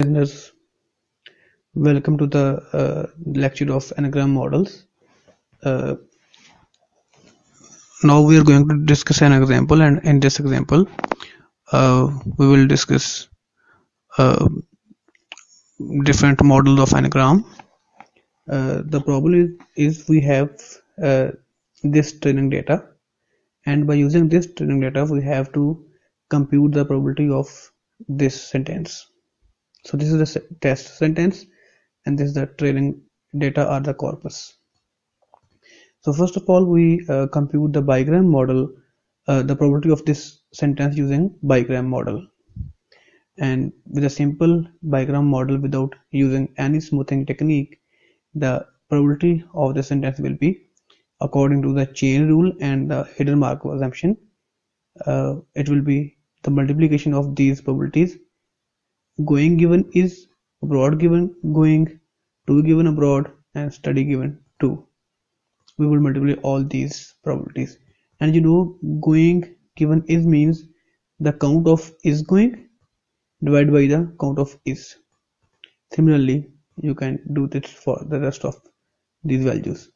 listeners, welcome to the uh, lecture of n-gram models. Uh, now we are going to discuss an example and in this example uh, we will discuss uh, different models of n-gram. Uh, the problem is, is we have uh, this training data and by using this training data we have to compute the probability of this sentence so this is the test sentence and this is the training data or the corpus. So first of all we uh, compute the bigram model uh, the probability of this sentence using bigram model. And with a simple bigram model without using any smoothing technique the probability of the sentence will be according to the chain rule and the hidden Markov assumption. Uh, it will be the multiplication of these probabilities going given is abroad given going to given abroad and study given to. We will multiply all these probabilities. And you know going given is means the count of is going divided by the count of is. Similarly you can do this for the rest of these values.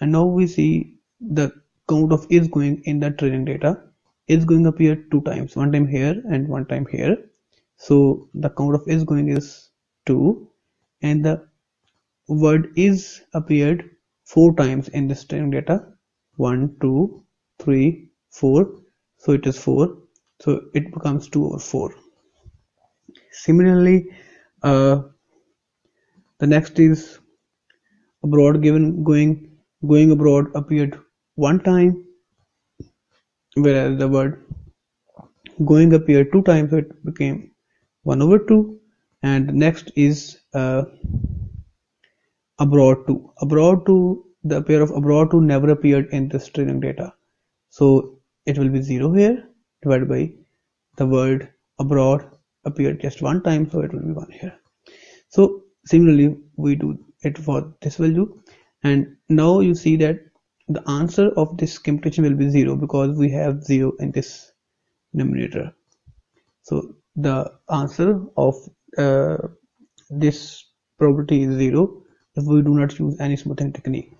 And now we see the count of is going in the training data. Is going appear two times one time here and one time here so the count of is going is 2 and the word is appeared four times in the string data. 1 2 3 4 so it is 4 so it becomes 2 or 4 similarly uh, the next is abroad given going going abroad appeared one time whereas the word going appeared two times so it became 1 over 2 and next is uh, abroad 2 abroad 2 the pair of abroad 2 never appeared in this training data. So it will be 0 here divided by the word abroad appeared just one time so it will be 1 here. So similarly we do it for this value. And now you see that the answer of this computation will be 0 because we have 0 in this numerator. So the answer of uh, this probability is zero if we do not use any smoothing technique.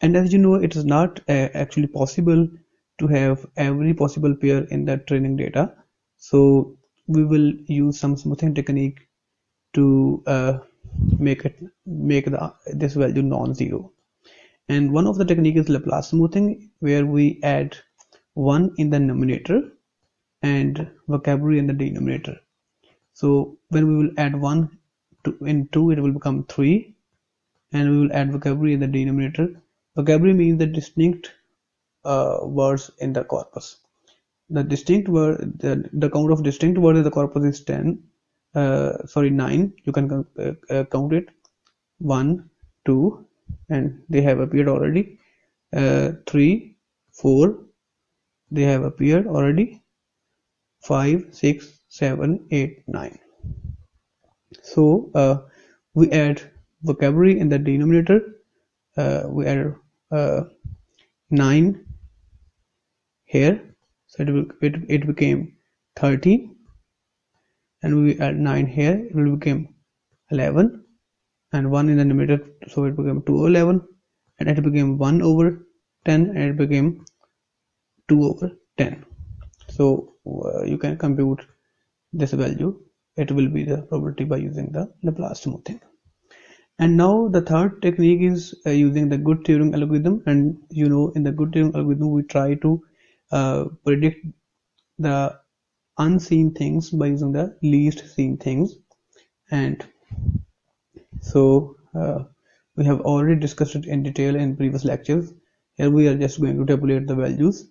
And as you know it is not uh, actually possible to have every possible pair in that training data. So we will use some smoothing technique to uh, make it make the this value non-zero. And one of the technique is Laplace smoothing where we add 1 in the numerator and vocabulary in the denominator. So when we will add 1 to in 2 it will become 3 and we will add vocabulary in the denominator. Vocabulary means the distinct uh, words in the corpus. The distinct word the, the count of distinct words in the corpus is 10 uh, sorry 9 you can uh, uh, count it. 1 2 and they have appeared already. Uh, 3 4 they have appeared already 5 6 7 8 9 so uh, we add vocabulary in the denominator. Uh, we add uh, 9 here. So it, will, it, it became 13 and we add 9 here it will become 11 and 1 in the numerator so it became 2 over 11 and it became 1 over 10 and it became 2 over 10 so you can compute this value. It will be the probability by using the Laplace smoothing and now the third technique is uh, using the good Turing algorithm. And you know in the good Turing algorithm we try to uh, predict the unseen things by using the least seen things. And so uh, we have already discussed it in detail in previous lectures. Here we are just going to tabulate the values.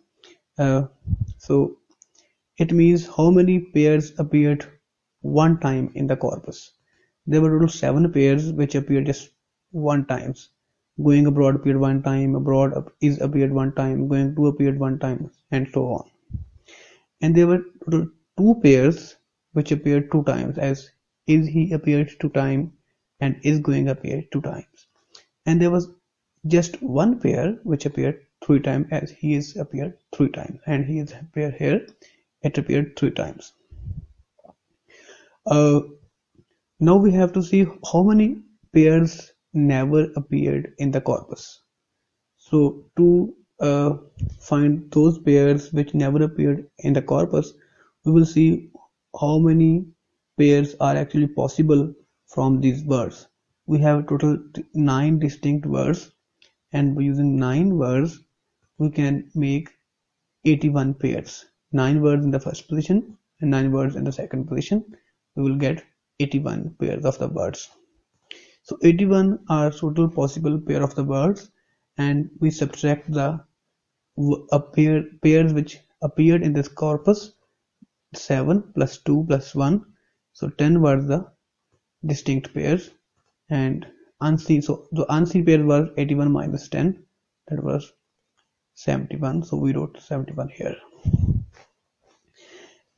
Uh, so it means how many pairs appeared one time in the corpus. There were total seven pairs which appeared just one times. Going abroad appeared one time, abroad is appeared one time, going to appeared one time, and so on. And there were total two pairs which appeared two times, as is he appeared two times and is going appeared two times. And there was just one pair which appeared three times as he is appeared three times and he is appeared here it appeared three times. Uh, now we have to see how many pairs never appeared in the corpus. So to uh, find those pairs which never appeared in the corpus we will see how many pairs are actually possible from these words. We have a total nine distinct words and by using nine words we can make 81 pairs 9 words in the first position and 9 words in the second position we will get 81 pairs of the words. So 81 are total possible pair of the words and we subtract the appear, pairs which appeared in this corpus 7 plus 2 plus 1 so 10 were the distinct pairs and unseen so the unseen pair was 81 minus 10 that was 71 so we wrote 71 here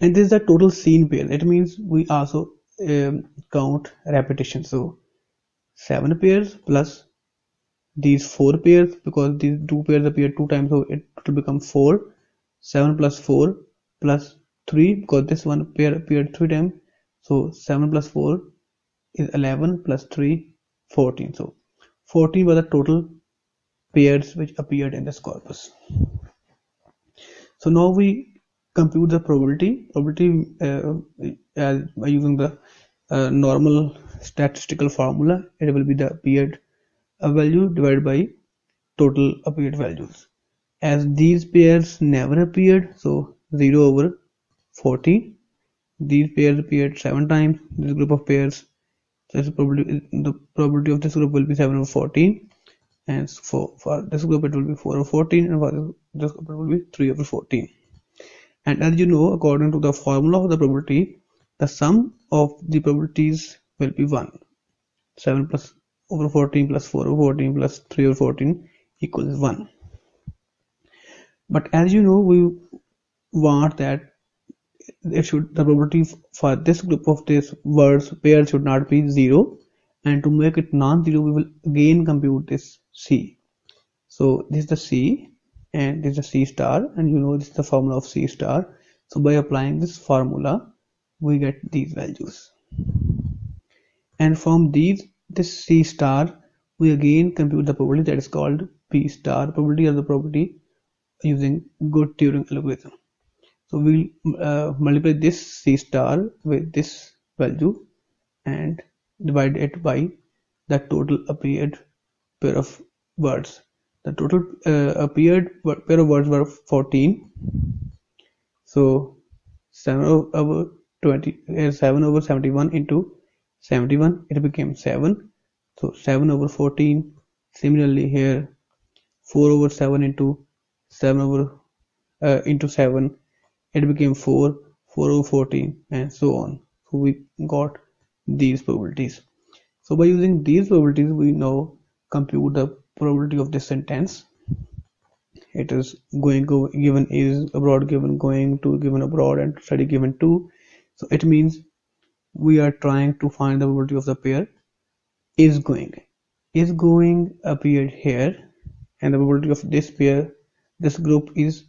and this is the total seen pair it means we also um, count repetition. So 7 pairs plus these 4 pairs because these two pairs appear two times so it will become 4 7 plus 4 plus 3 because this one pair appeared 3 times. So 7 plus 4 is 11 plus 3 14 so 14 were the total pairs which appeared in this corpus. So now we compute the probability, probability uh, by using the uh, normal statistical formula. It will be the appeared uh, value divided by total appeared values. As these pairs never appeared, so 0 over 40. These pairs appeared 7 times. This group of pairs, so the probability of this group will be 7 over 14 and for, for this group it will be 4 over 14 and for this group it will be 3 over 14 and as you know according to the formula of the probability the sum of the probabilities will be 1 7 plus over 14 plus 4 over 14 plus 3 over 14 equals 1 but as you know we want that it should the probability for this group of these words pairs should not be 0 and to make it non-zero we will again compute this C. So this is the C and this is the C star and you know this is the formula of C star. So by applying this formula we get these values. And from these this C star we again compute the probability that is called P star probability or the probability using good Turing algorithm. So we'll uh, multiply this C star with this value and divide it by the total appeared pair of words the total uh, appeared pair of words were 14 so 7 over 20 uh, 7 over 71 into 71 it became 7 so 7 over 14 similarly here 4 over 7 into 7 over uh, into 7 it became 4 4 over 14 and so on. So we got these probabilities. So by using these probabilities we now compute the probability of this sentence it is going go, given is abroad given going to given abroad and study given to. So it means we are trying to find the probability of the pair is going. Is going appeared here and the probability of this pair this group is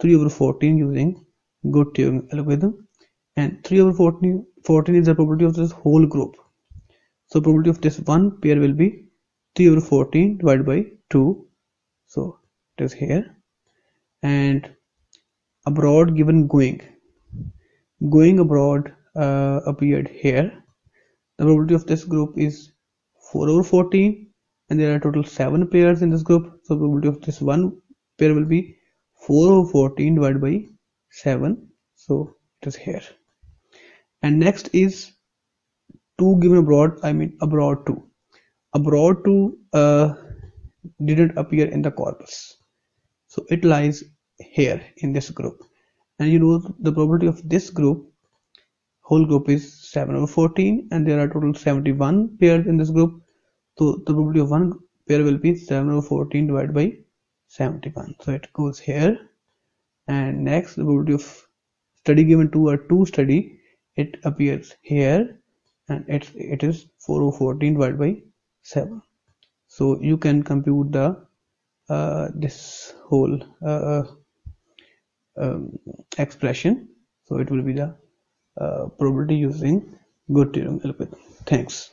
3 over 14 using good Turing algorithm. And 3 over 14 14 is the probability of this whole group. So probability of this one pair will be 3 over 14 divided by 2 so it is here. And abroad given going. Going abroad uh, appeared here. The probability of this group is 4 over 14 and there are total 7 pairs in this group. So probability of this one pair will be 4 over 14 divided by 7 so it is here. And next is 2 given abroad I mean abroad 2 abroad to uh, didn't appear in the corpus? So it lies here in this group. And you know the probability of this group whole group is 7 over 14 and there are total 71 pairs in this group. So the probability of one pair will be 7 over 14 divided by 71 so it goes here. And next the probability of study given 2 or 2 study it appears here. And it's it is 4 over 14 divided by 7 so you can compute the uh, this whole uh, um, expression. So it will be the uh, probability using good know Elpit. thanks